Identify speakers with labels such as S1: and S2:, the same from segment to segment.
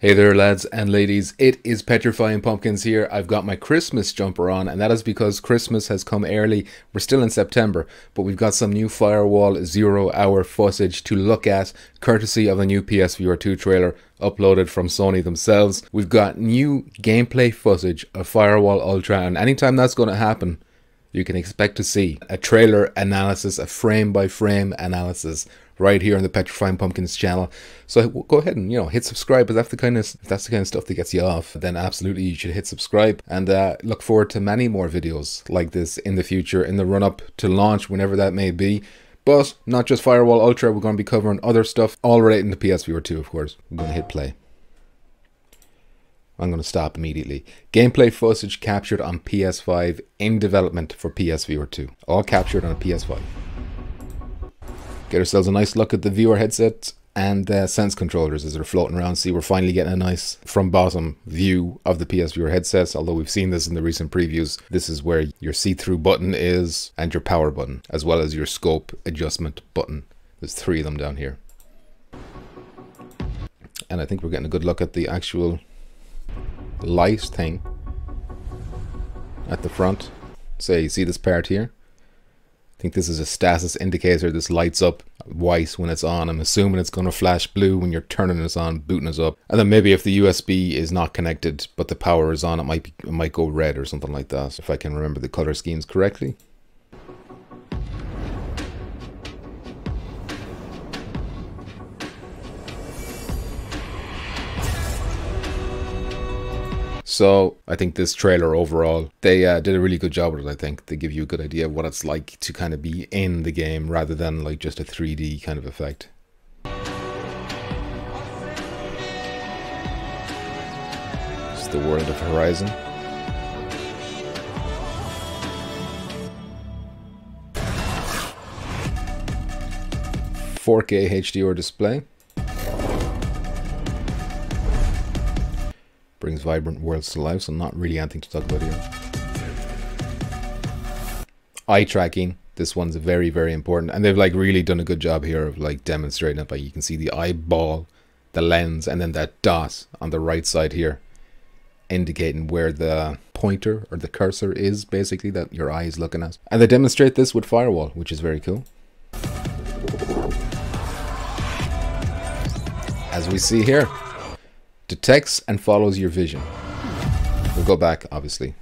S1: Hey there, lads and ladies. It is Petrifying Pumpkins here. I've got my Christmas jumper on, and that is because Christmas has come early. We're still in September, but we've got some new Firewall Zero Hour footage to look at, courtesy of the new PSVR 2 trailer uploaded from Sony themselves. We've got new gameplay footage of Firewall Ultra, and anytime that's going to happen, you can expect to see a trailer analysis, a frame by frame analysis right here on the Petrifying Pumpkins channel. So go ahead and you know hit subscribe. If that's the kind of if that's the kind of stuff that gets you off, then absolutely you should hit subscribe and uh, look forward to many more videos like this in the future in the run up to launch, whenever that may be. But not just Firewall Ultra, we're going to be covering other stuff, all relating to PSVR 2, of course. I'm going to hit play. I'm going to stop immediately. Gameplay footage captured on PS5 in development for PSVR 2. All captured on a PS5. Get ourselves a nice look at the viewer headset and uh, sense controllers as they're floating around. See, we're finally getting a nice from bottom view of the PSVR headsets. Although we've seen this in the recent previews, this is where your see-through button is and your power button, as well as your scope adjustment button. There's three of them down here. And I think we're getting a good look at the actual light thing at the front. So you see this part here? I think this is a status indicator. This lights up white when it's on. I'm assuming it's going to flash blue when you're turning this on, booting this up. And then maybe if the USB is not connected, but the power is on, it might be, it might go red or something like that. If I can remember the color schemes correctly. So I think this trailer overall, they uh, did a really good job with it. I think they give you a good idea of what it's like to kind of be in the game rather than like just a 3D kind of effect. It's the world of Horizon. Four K HDR display. Brings vibrant worlds to life, so not really anything to talk about here. Eye tracking, this one's very, very important. And they've like really done a good job here of like demonstrating it. Like you can see the eyeball, the lens, and then that dot on the right side here, indicating where the pointer or the cursor is basically that your eye is looking at. And they demonstrate this with Firewall, which is very cool. As we see here detects and follows your vision. We'll go back, obviously.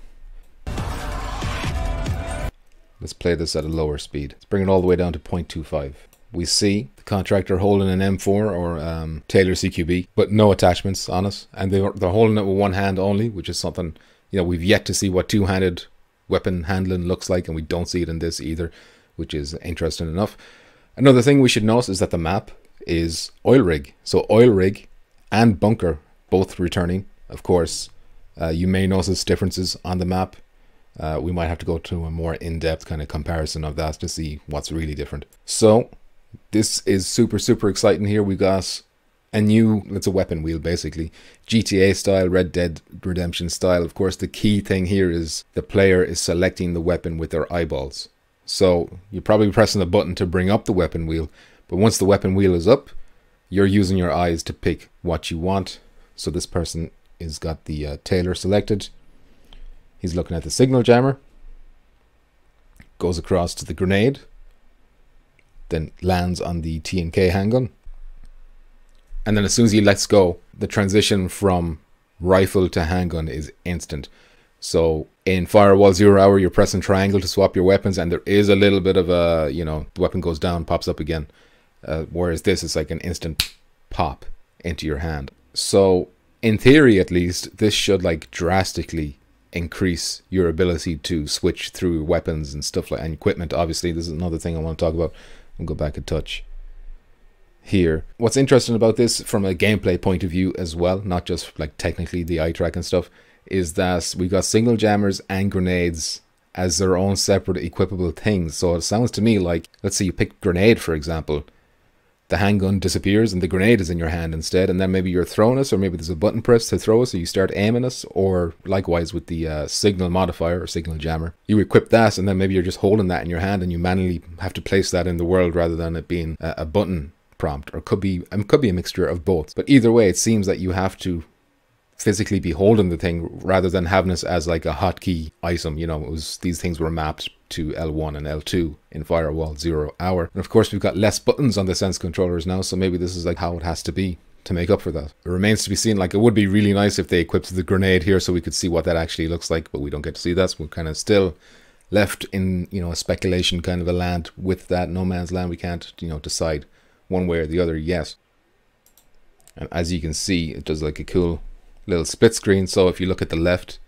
S1: Let's play this at a lower speed. Let's bring it all the way down to 0.25. We see the contractor holding an M4 or um, Taylor CQB, but no attachments on it. And they're, they're holding it with one hand only, which is something, you know, we've yet to see what two-handed weapon handling looks like, and we don't see it in this either, which is interesting enough. Another thing we should notice is that the map is oil rig. So oil rig and bunker both returning. Of course, uh, you may notice differences on the map. Uh, we might have to go to a more in-depth kind of comparison of that to see what's really different. So this is super, super exciting here. We got a new, it's a weapon wheel basically, GTA style, Red Dead Redemption style. Of course, the key thing here is the player is selecting the weapon with their eyeballs. So you're probably pressing the button to bring up the weapon wheel, but once the weapon wheel is up, you're using your eyes to pick what you want so this person has got the uh, selected. He's looking at the signal jammer. Goes across to the grenade. Then lands on the TNK handgun. And then as soon as he lets go, the transition from rifle to handgun is instant. So in Firewall Zero Hour, you're pressing triangle to swap your weapons, and there is a little bit of a, you know, the weapon goes down, pops up again. Uh, whereas this is like an instant pop into your hand. So, in theory at least, this should like drastically increase your ability to switch through weapons and stuff like and equipment. Obviously, this is another thing I want to talk about. I'll go back a touch here. What's interesting about this from a gameplay point of view as well, not just like technically the eye track and stuff, is that we've got signal jammers and grenades as their own separate equipable things. So it sounds to me like, let's say you pick grenade for example, the handgun disappears and the grenade is in your hand instead and then maybe you're throwing us or maybe there's a button press to throw us so you start aiming us or likewise with the uh, signal modifier or signal jammer you equip that and then maybe you're just holding that in your hand and you manually have to place that in the world rather than it being a, a button prompt, or could be it could be a mixture of both. But either way, it seems that you have to physically be holding the thing rather than having this as like a hotkey item. You know, it was these things were mapped to L1 and L2 in Firewall Zero Hour. And of course, we've got less buttons on the Sense controllers now, so maybe this is like how it has to be to make up for that. It remains to be seen. Like, it would be really nice if they equipped the grenade here so we could see what that actually looks like, but we don't get to see that. So we're kind of still left in, you know, a speculation kind of a land with that no man's land. We can't, you know, decide one way or the other yet. And as you can see, it does like a cool little split screen. So if you look at the left,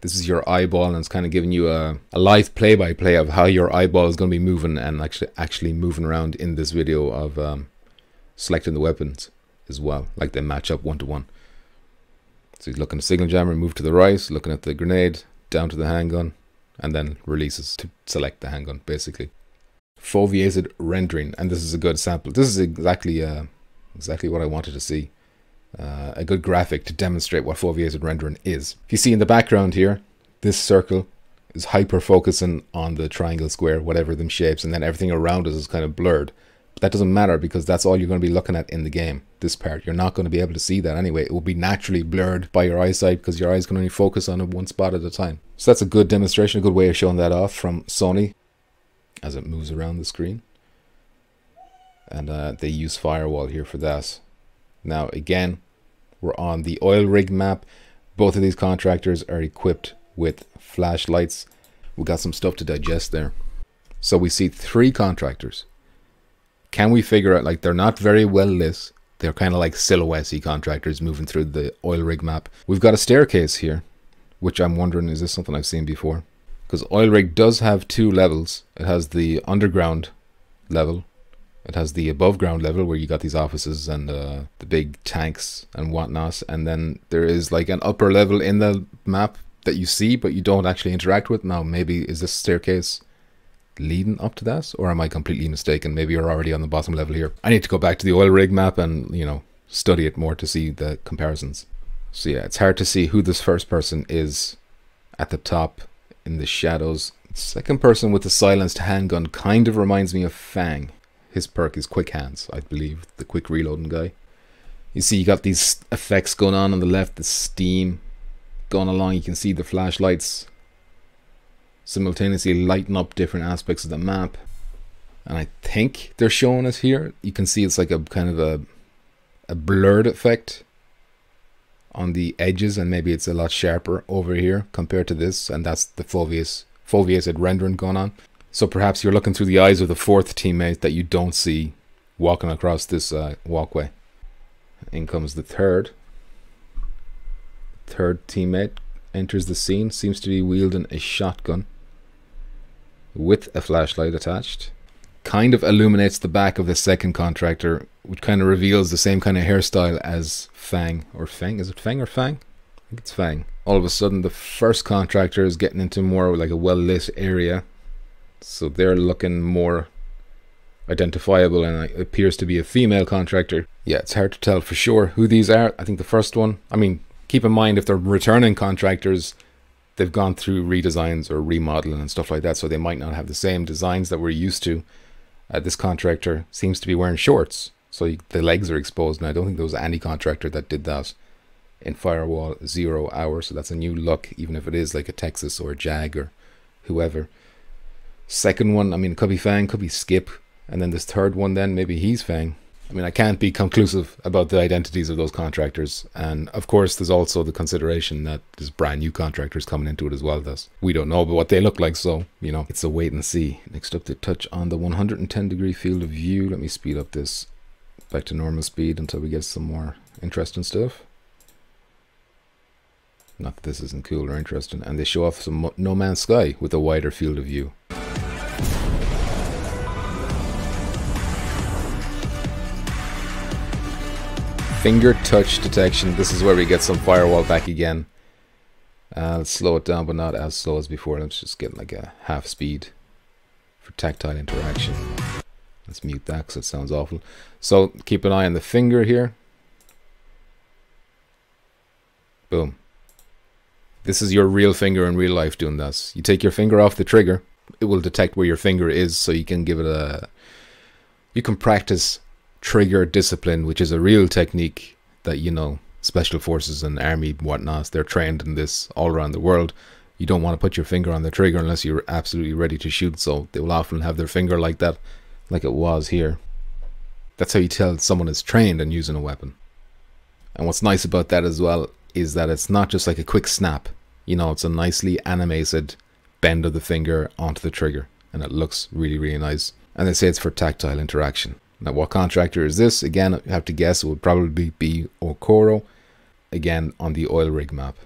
S1: this is your eyeball and it's kind of giving you a, a live play-by-play -play of how your eyeball is going to be moving and actually actually moving around in this video of um, selecting the weapons as well, like they match up one to one. So he's looking at signal jammer, move to the right, looking at the grenade, down to the handgun, and then releases to select the handgun, basically. Foveated rendering, and this is a good sample. This is exactly uh, exactly what I wanted to see. Uh, a good graphic to demonstrate what foveated rendering is. If you see in the background here, this circle is hyper focusing on the triangle, square, whatever them shapes, and then everything around us is kind of blurred. But that doesn't matter because that's all you're going to be looking at in the game. This part, you're not going to be able to see that anyway. It will be naturally blurred by your eyesight because your eyes can only focus on one spot at a time. So that's a good demonstration, a good way of showing that off from Sony as it moves around the screen. And uh, they use Firewall here for that. Now, again, we're on the oil rig map. Both of these contractors are equipped with flashlights. We got some stuff to digest there. So we see three contractors can we figure out like they're not very well lit they're kind of like silhouette contractors moving through the oil rig map we've got a staircase here which i'm wondering is this something i've seen before because oil rig does have two levels it has the underground level it has the above ground level where you got these offices and uh, the big tanks and whatnot and then there is like an upper level in the map that you see but you don't actually interact with now maybe is this staircase leading up to that, or am I completely mistaken? Maybe you're already on the bottom level here. I need to go back to the oil rig map and, you know, study it more to see the comparisons. So yeah, it's hard to see who this first person is at the top in the shadows. Second person with the silenced handgun kind of reminds me of Fang. His perk is Quick Hands, I believe, the quick reloading guy. You see, you got these effects going on on the left, the steam going along. You can see the flashlights simultaneously lighting up different aspects of the map. And I think they're showing us here. You can see it's like a kind of a a blurred effect on the edges and maybe it's a lot sharper over here compared to this and that's the foveus foveated rendering going on. So perhaps you're looking through the eyes of the fourth teammate that you don't see walking across this uh, walkway. In comes the third. Third teammate enters the scene, seems to be wielding a shotgun with a flashlight attached. Kind of illuminates the back of the second contractor, which kind of reveals the same kind of hairstyle as Fang. Or Fang? Is it Fang or Fang? I think it's Fang. All of a sudden, the first contractor is getting into more like a well lit area. So they're looking more identifiable and it appears to be a female contractor. Yeah, it's hard to tell for sure who these are. I think the first one, I mean, keep in mind if they're returning contractors, they've gone through redesigns or remodeling and stuff like that, so they might not have the same designs that we're used to. Uh, this contractor seems to be wearing shorts, so the legs are exposed, and I don't think there was any contractor that did that in Firewall Zero Hour, so that's a new look, even if it is like a Texas or a Jag or whoever. Second one, I mean, could be Fang, could be Skip, and then this third one, then maybe he's Fang. I mean, I can't be conclusive about the identities of those contractors. And of course, there's also the consideration that there's brand new contractors coming into it as well. Thus, we don't know what they look like. So, you know, it's a wait and see. Next up, to touch on the 110 degree field of view. Let me speed up this back to normal speed until we get some more interesting stuff. Not that this isn't cool or interesting. And they show off some No Man's Sky with a wider field of view. Finger touch detection. This is where we get some firewall back again. Uh, let's slow it down, but not as slow as before. Let's just get like a half speed for tactile interaction. Let's mute that because it sounds awful. So keep an eye on the finger here. Boom. This is your real finger in real life doing this. You take your finger off the trigger, it will detect where your finger is so you can give it a... You can practice trigger discipline, which is a real technique that, you know, special forces and army whatnot, they're trained in this all around the world. You don't want to put your finger on the trigger unless you're absolutely ready to shoot. So they will often have their finger like that, like it was here. That's how you tell someone is trained in using a weapon. And what's nice about that as well is that it's not just like a quick snap. You know, it's a nicely animated bend of the finger onto the trigger. And it looks really, really nice. And they say it's for tactile interaction. Now, what contractor is this? Again, you have to guess. It would probably be Okoro. Again, on the oil rig map.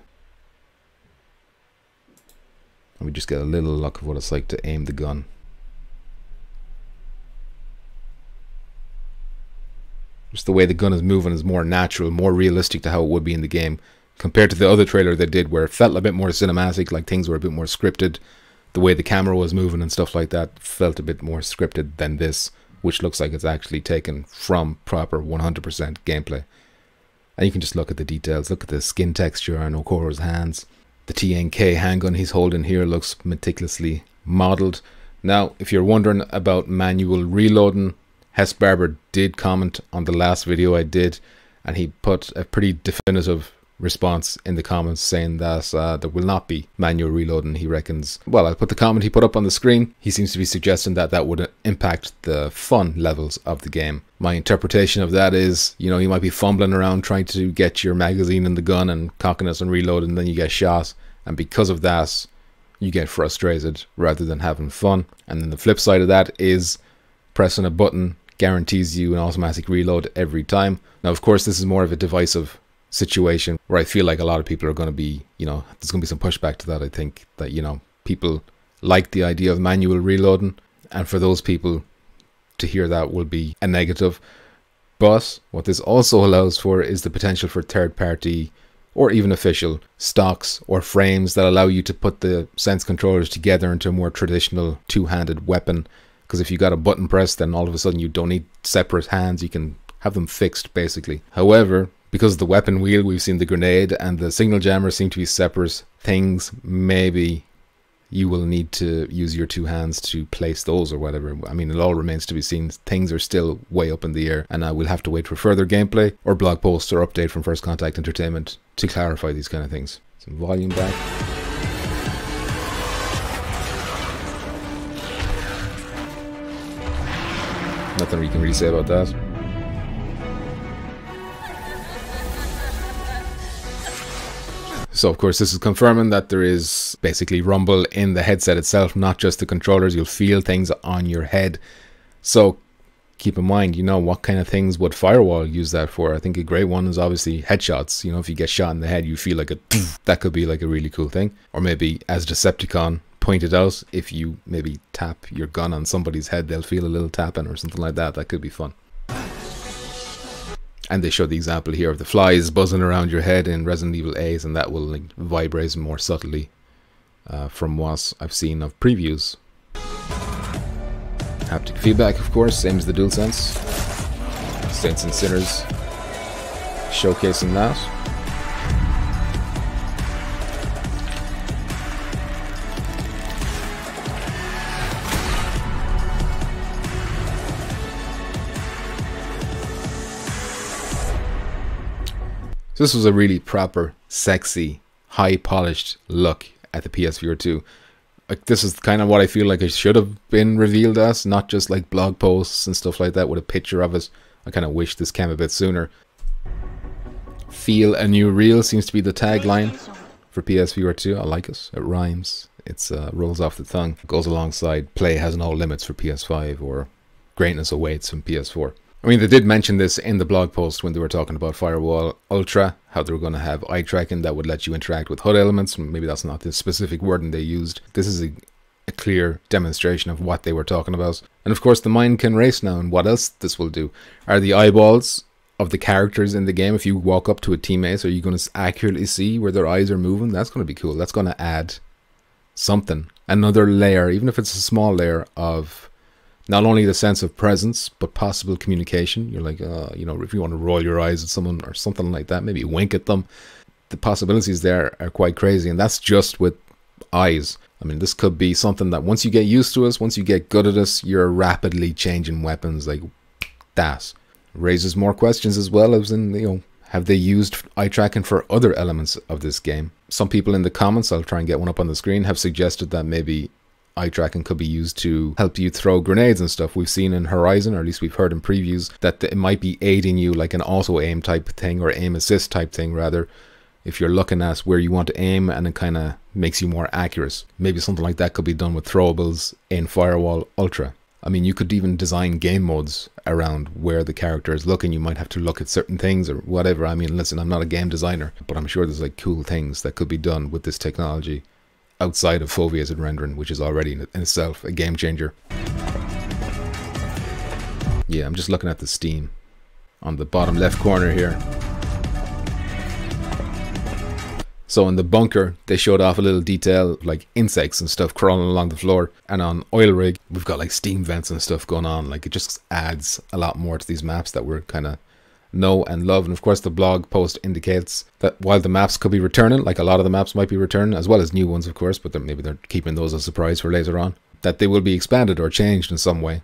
S1: Let me just get a little look of what it's like to aim the gun. Just the way the gun is moving is more natural, more realistic to how it would be in the game compared to the other trailer they did where it felt a bit more cinematic, like things were a bit more scripted. The way the camera was moving and stuff like that felt a bit more scripted than this, which looks like it's actually taken from proper 100% gameplay. And you can just look at the details, look at the skin texture on Okoro's hands. The TNK handgun he's holding here looks meticulously modeled. Now, if you're wondering about manual reloading, Hess Barber did comment on the last video I did, and he put a pretty definitive response in the comments saying that uh, there will not be manual reloading. He reckons, well, I'll put the comment he put up on the screen. He seems to be suggesting that that would impact the fun levels of the game. My interpretation of that is, you know, you might be fumbling around trying to get your magazine in the gun and cocking it and reloading, and then you get shot. And because of that, you get frustrated rather than having fun. And then the flip side of that is pressing a button guarantees you an automatic reload every time. Now, of course, this is more of a divisive situation where I feel like a lot of people are going to be, you know, there's going to be some pushback to that. I think that, you know, people like the idea of manual reloading. And for those people to hear that will be a negative. But what this also allows for is the potential for third party or even official stocks or frames that allow you to put the sense controllers together into a more traditional two handed weapon. Because if you got a button press, then all of a sudden you don't need separate hands, you can have them fixed basically. However, because the weapon wheel, we've seen the grenade and the signal jammer seem to be separate things. Maybe you will need to use your two hands to place those or whatever. I mean, it all remains to be seen. Things are still way up in the air, and uh, we'll have to wait for further gameplay or blog posts or update from First Contact Entertainment to clarify these kind of things. Some volume back. Nothing we can really say about that. So of course this is confirming that there is basically rumble in the headset itself, not just the controllers. You'll feel things on your head. So keep in mind, you know, what kind of things would Firewall use that for? I think a great one is obviously headshots. You know, if you get shot in the head, you feel like a that could be like a really cool thing. Or maybe as dicepticon pointed out, if you maybe tap your gun on somebody's head, they'll feel a little tapping or something like that. That could be fun. And they show the example here of the flies buzzing around your head in Resident Evil A's, and that will like, vibrate more subtly uh, from what I've seen of previews. Haptic feedback, of course, same as the DualSense. Saints and Sinners showcasing that. This was a really proper, sexy, high polished look at the PSVR 2. Like this is kind of what I feel like it should have been revealed as, not just like blog posts and stuff like that with a picture of it. I kind of wish this came a bit sooner. Feel a new real seems to be the tagline for PSVR 2. I like it. It rhymes. It uh, rolls off the tongue. It goes alongside play has no limits for PS5 or greatness awaits from PS4. I mean, they did mention this in the blog post when they were talking about Firewall Ultra, how they were going to have eye tracking that would let you interact with HUD elements. Maybe that's not the specific wording they used. This is a, a clear demonstration of what they were talking about. And of course, the mind can race now, and what else this will do are the eyeballs of the characters in the game. If you walk up to a teammate, are you going to accurately see where their eyes are moving? That's going to be cool. That's going to add something, another layer, even if it's a small layer of not only the sense of presence but possible communication. You're like uh, you know if you want to roll your eyes at someone or something like that maybe wink at them. The possibilities there are quite crazy and that's just with eyes. I mean this could be something that once you get used to us once you get good at us you're rapidly changing weapons like that raises more questions as well as in you know have they used eye tracking for other elements of this game? Some people in the comments, I'll try and get one up on the screen, have suggested that maybe eye tracking could be used to help you throw grenades and stuff. We've seen in Horizon, or at least we've heard in previews, that it might be aiding you like an auto aim type thing or aim assist type thing rather. If you're looking at where you want to aim and it kind of makes you more accurate. Maybe something like that could be done with throwables in Firewall Ultra. I mean, you could even design game modes around where the character is looking. You might have to look at certain things or whatever. I mean, listen, I'm not a game designer, but I'm sure there's like cool things that could be done with this technology outside of foveated rendering, which is already in itself a game changer. Yeah, I'm just looking at the Steam on the bottom left corner here. So in the bunker, they showed off a little detail like insects and stuff crawling along the floor. And on Oil Rig, we've got like steam vents and stuff going on. Like it just adds a lot more to these maps that we're kind of know and love. And of course, the blog post indicates that while the maps could be returning, like a lot of the maps might be returning, as well as new ones, of course, but maybe they're keeping those a surprise for later on, that they will be expanded or changed in some way.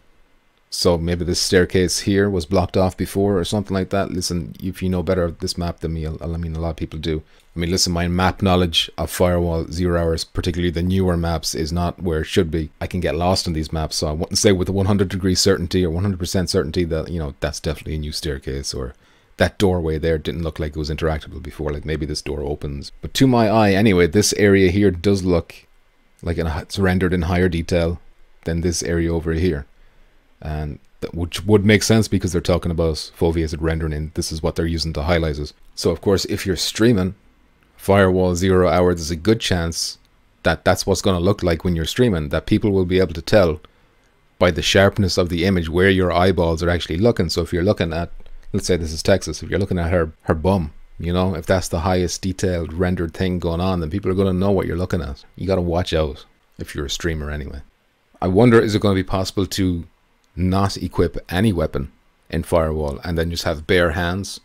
S1: So maybe this staircase here was blocked off before or something like that. Listen, if you know better of this map than me, I mean, a lot of people do. I mean, listen, my map knowledge of Firewall Zero Hours, particularly the newer maps, is not where it should be. I can get lost in these maps, so I wouldn't say with a 100 degree certainty or 100% certainty that, you know, that's definitely a new staircase or that doorway there didn't look like it was interactable before. Like maybe this door opens. But to my eye, anyway, this area here does look like it's rendered in higher detail than this area over here and which would make sense because they're talking about foveated rendering and this is what they're using to highlight it. So of course if you're streaming Firewall Zero Hour there's a good chance that that's what's going to look like when you're streaming that people will be able to tell by the sharpness of the image where your eyeballs are actually looking. So if you're looking at let's say this is Texas if you're looking at her her bum you know if that's the highest detailed rendered thing going on then people are going to know what you're looking at. You got to watch out if you're a streamer anyway. I wonder is it going to be possible to not equip any weapon in Firewall and then just have bare hands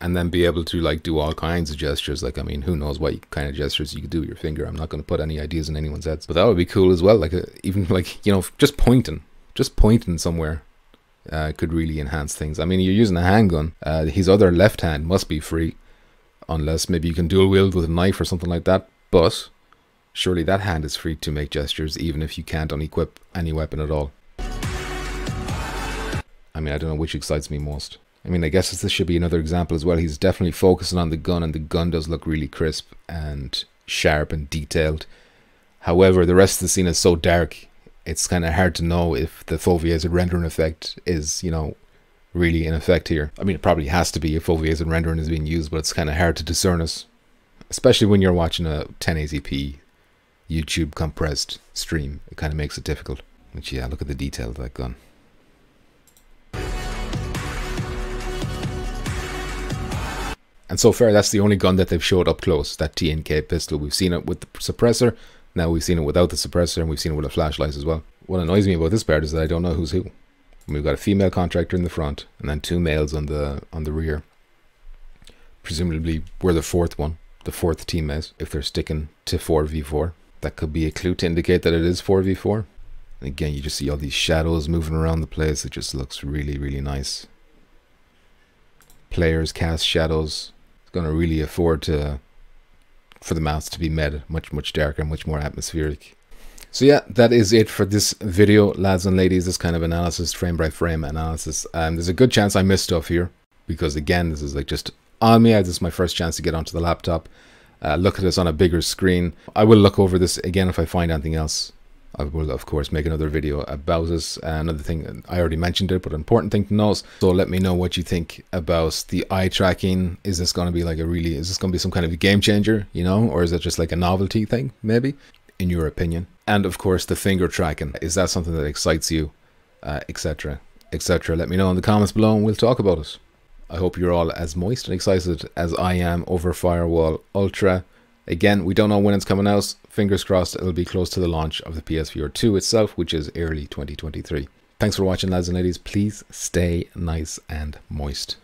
S1: and then be able to like do all kinds of gestures. Like, I mean, who knows what kind of gestures you could do with your finger. I'm not going to put any ideas in anyone's heads, but that would be cool as well. Like, uh, even like, you know, just pointing, just pointing somewhere uh, could really enhance things. I mean, you're using a handgun. Uh, his other left hand must be free, unless maybe you can dual wield with a knife or something like that. But surely that hand is free to make gestures, even if you can't unequip any weapon at all. I mean, I don't know which excites me most. I mean, I guess this should be another example as well. He's definitely focusing on the gun, and the gun does look really crisp and sharp and detailed. However, the rest of the scene is so dark, it's kind of hard to know if the foveated rendering effect is, you know, really in effect here. I mean, it probably has to be if foveated rendering is being used, but it's kind of hard to discern it, especially when you're watching a 1080p YouTube compressed stream. It kind of makes it difficult. But yeah, look at the detail of that gun. And so far, that's the only gun that they've showed up close, that TNK pistol. We've seen it with the suppressor, now we've seen it without the suppressor, and we've seen it with a flashlight as well. What annoys me about this part is that I don't know who's who. We've got a female contractor in the front, and then two males on the on the rear. Presumably, we're the fourth one, the fourth team is, if they're sticking to 4v4. That could be a clue to indicate that it is 4v4. And again, you just see all these shadows moving around the place. It just looks really, really nice. Players cast shadows going to really afford to for the mouse to be made much much darker much more atmospheric. So yeah that is it for this video lads and ladies this kind of analysis frame by frame analysis. Um, there's a good chance i missed stuff here because again this is like just on me. This is my first chance to get onto the laptop. Uh, look at this on a bigger screen. I will look over this again if i find anything else I will, of course, make another video about this. Uh, another thing, I already mentioned it, but an important thing to know. So let me know what you think about the eye tracking. Is this going to be like a really, is this going to be some kind of a game changer, you know, or is it just like a novelty thing, maybe, in your opinion? And of course, the finger tracking. Is that something that excites you, etc., uh, etc.? Et let me know in the comments below and we'll talk about it. I hope you're all as moist and excited as I am over Firewall Ultra. Again, we don't know when it's coming out. Fingers crossed it'll be close to the launch of the PSVR 2 itself, which is early 2023. Thanks for watching, lads and ladies. Please stay nice and moist.